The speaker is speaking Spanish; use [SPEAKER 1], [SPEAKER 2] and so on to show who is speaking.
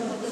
[SPEAKER 1] Gracias.